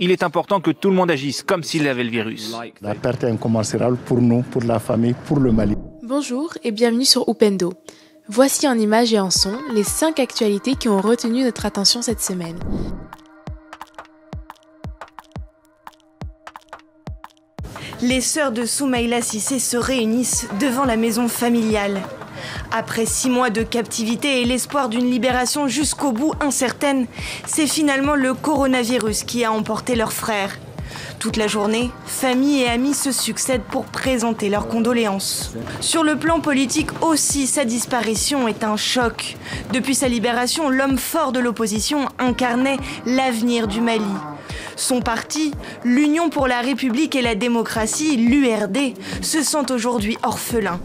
Il est important que tout le monde agisse comme s'il avait le virus. La perte est incommensurable pour nous, pour la famille, pour le Mali. Bonjour et bienvenue sur Upendo. Voici en images et en son les 5 actualités qui ont retenu notre attention cette semaine. Les sœurs de Soumaïla Sissé se réunissent devant la maison familiale. Après six mois de captivité et l'espoir d'une libération jusqu'au bout incertaine, c'est finalement le coronavirus qui a emporté leurs frères. Toute la journée, famille et amis se succèdent pour présenter leurs condoléances. Sur le plan politique aussi, sa disparition est un choc. Depuis sa libération, l'homme fort de l'opposition incarnait l'avenir du Mali. Son parti, l'Union pour la République et la démocratie, l'URD, se sent aujourd'hui orphelin.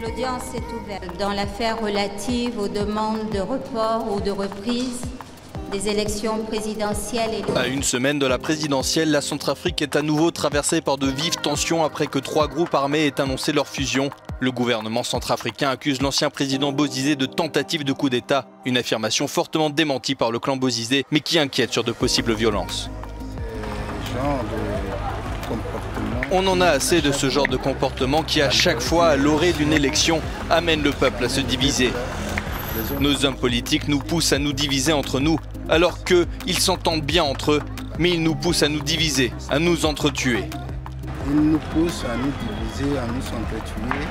L'audience est ouverte dans l'affaire relative aux demandes de report ou de reprise des élections présidentielles et À une semaine de la présidentielle, la Centrafrique est à nouveau traversée par de vives tensions après que trois groupes armés aient annoncé leur fusion. Le gouvernement centrafricain accuse l'ancien président Bozizé de tentative de coup d'État, une affirmation fortement démentie par le clan Bozizé, mais qui inquiète sur de possibles violences. On en a assez de ce genre de comportement qui, à chaque fois, à l'orée d'une élection, amène le peuple à se diviser. Nos hommes politiques nous poussent à nous diviser entre nous, alors qu'ils s'entendent bien entre eux, mais ils nous poussent à nous diviser, à nous entretuer. Ils nous poussent à nous diviser, à nous entretuer.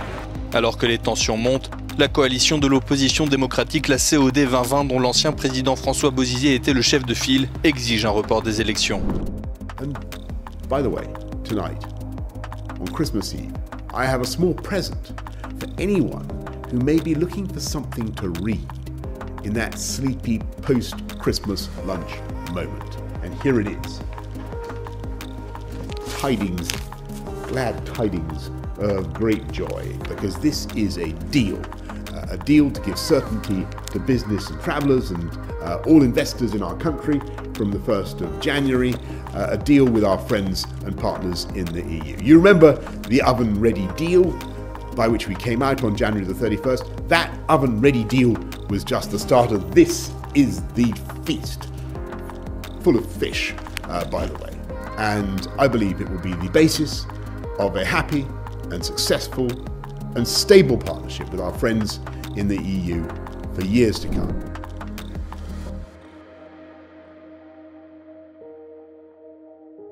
Alors que les tensions montent, la coalition de l'opposition démocratique, la COD 2020, dont l'ancien président François Bozizé était le chef de file, exige un report des élections. And by the way, tonight, on Christmas Eve, I have a small present for anyone who may be looking for something to read in that sleepy post Christmas lunch moment. And here it is Tidings, glad tidings of great joy, because this is a deal. A deal to give certainty to business and travellers and uh, all investors in our country from the 1st of January, uh, a deal with our friends and partners in the EU. You remember the oven ready deal by which we came out on January the 31st? That oven ready deal was just the starter. This is the feast, full of fish, uh, by the way. And I believe it will be the basis of a happy and successful and stable partnership with our friends in the EU for years to come.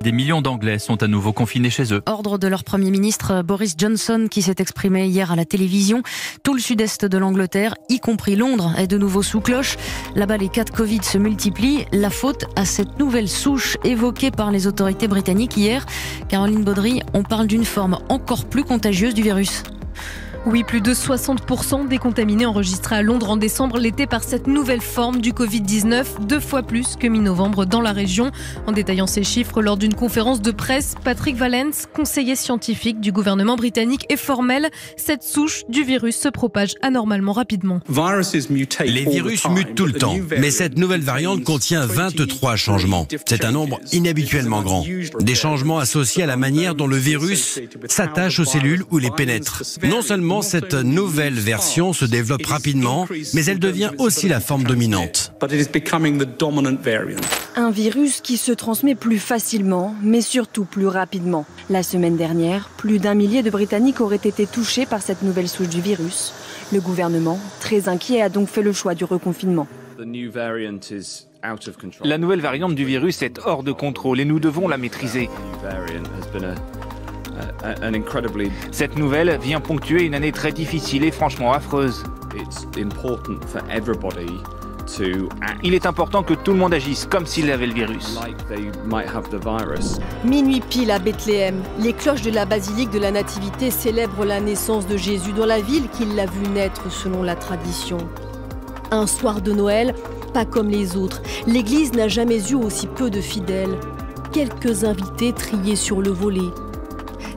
Des millions d'Anglais sont à nouveau confinés chez eux. Ordre de leur Premier ministre Boris Johnson qui s'est exprimé hier à la télévision. Tout le sud-est de l'Angleterre, y compris Londres, est de nouveau sous cloche. Là-bas, les cas de Covid se multiplient. La faute à cette nouvelle souche évoquée par les autorités britanniques hier. Caroline Baudry, on parle d'une forme encore plus contagieuse du virus. Oui, plus de 60% des contaminés enregistrés à Londres en décembre l'été par cette nouvelle forme du Covid-19, deux fois plus que mi-novembre dans la région. En détaillant ces chiffres lors d'une conférence de presse, Patrick Valens, conseiller scientifique du gouvernement britannique, est formel. Cette souche du virus se propage anormalement rapidement. Les virus mutent tout le temps, mais cette nouvelle variante contient 23 changements. C'est un nombre inhabituellement grand. Des changements associés à la manière dont le virus s'attache aux cellules ou les pénètre. Non seulement cette nouvelle version se développe rapidement, mais elle devient aussi la forme dominante. Un virus qui se transmet plus facilement, mais surtout plus rapidement. La semaine dernière, plus d'un millier de Britanniques auraient été touchés par cette nouvelle souche du virus. Le gouvernement, très inquiet, a donc fait le choix du reconfinement. La nouvelle variante du virus est hors de contrôle et nous devons la maîtriser. Cette nouvelle vient ponctuer une année très difficile et franchement affreuse. Il est important que tout le monde agisse comme s'il avait le virus. Minuit pile à Bethléem, les cloches de la basilique de la Nativité célèbrent la naissance de Jésus dans la ville qu'il l'a vu naître selon la tradition. Un soir de Noël, pas comme les autres, l'Église n'a jamais eu aussi peu de fidèles. Quelques invités triés sur le volet.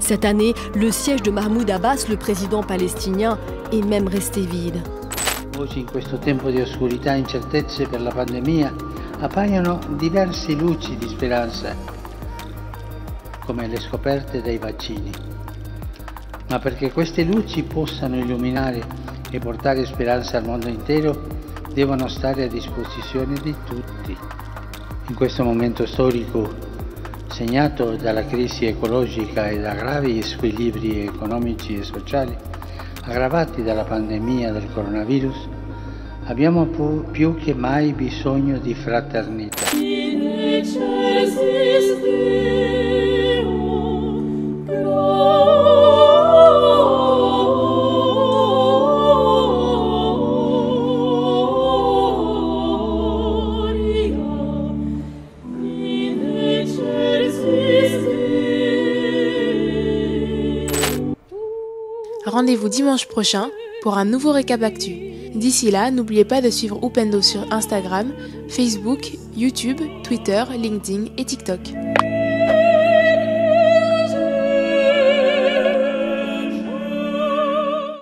Cette année, le siège de Mahmoud Abbas, le président palestinien, est même resté vide. Oggi, in questo tempo di oscurità e incertezze per la pandemia, appaiono diverse luci di speranza, come le scoperte dei vaccini. Ma perché queste luci possano illuminare e portare speranza al mondo intero devono stare a disposizione di tutti. In questo momento storico segnato dalla crisi ecologica e da gravi squilibri economici e sociali aggravati dalla pandemia del coronavirus, abbiamo più che mai bisogno di fraternità. Rendez-vous dimanche prochain pour un nouveau récap actu. D'ici là, n'oubliez pas de suivre Upendo sur Instagram, Facebook, YouTube, Twitter, LinkedIn et TikTok.